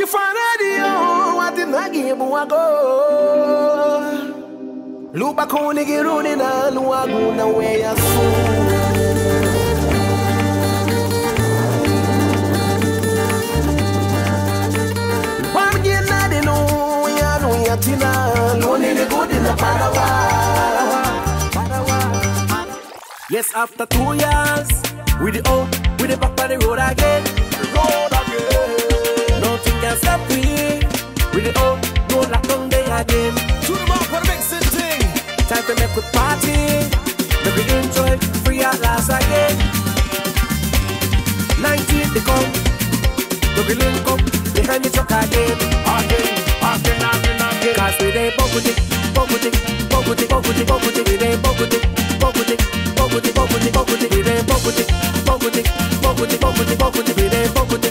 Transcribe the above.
mi faradio wati nagi buwago Luba kuni giruni na luagu na weya su. Tina Luni de good in the parawa. Yes, after two years, we the out, we the back on the road again. We the out, no lockdown day again. To the mark for the mixing thing. Time to make we party, make we enjoy, free at last again. 19 they come, make we link up behind the truck again. Again, again, again, again. Cause we dey bump with it, bump with it, bump with it, bump with it, bump with it, we dey bump with it, bump with it, bump with it, bump with it, bump with it, we dey bump with it, bump with it, bump with it, bump with it, bump with it, we dey with it.